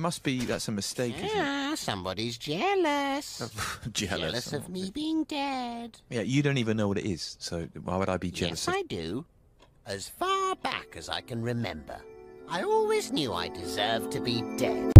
must be that's a mistake. Somebody's jealous. jealous. Jealous of me being dead. Yeah, you don't even know what it is, so why would I be jealous? Yes, of... I do. As far back as I can remember, I always knew I deserved to be dead.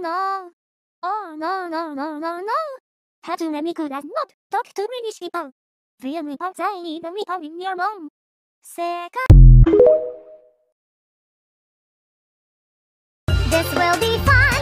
No. Oh no no no no no. Hatsune Miku does not talk to British people. The only parts I need the people in your mom. Second. This will be fun.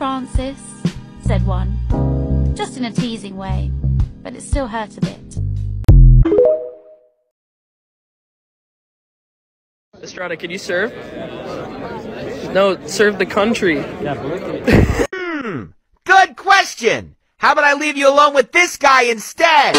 Francis, said one. Just in a teasing way, but it still hurt a bit. Estrada, can you serve? No, serve the country. Hmm, Good question! How about I leave you alone with this guy instead?